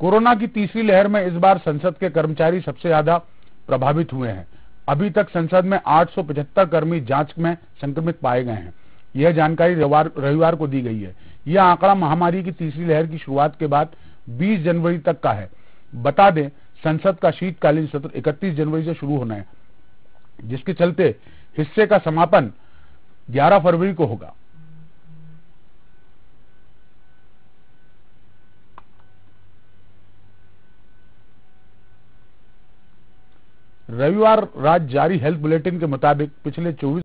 Corona की तीसरी लहर में इस बार संसद के कर्मचारी सबसे ज़्यादा प्रभावित हुए हैं। अभी तक संसद में 875 कर्मी जाँच में संक्रमित पाए गए हैं। यह जानकारी रविवार को दी गई है। यह आंकड़ा महामारी की तीसरी लहर की शुरुआत के बाद 20 जनवरी तक का है। बता दें, संसद का शीतकालीन सत्र 31 जनवरी से शुरू होना है, जिसके चलते हिस्से का समापन 11 फरवरी को होगा। रविवार रात जारी हेल्थ बुलेटिन के मुताबिक पिछले 24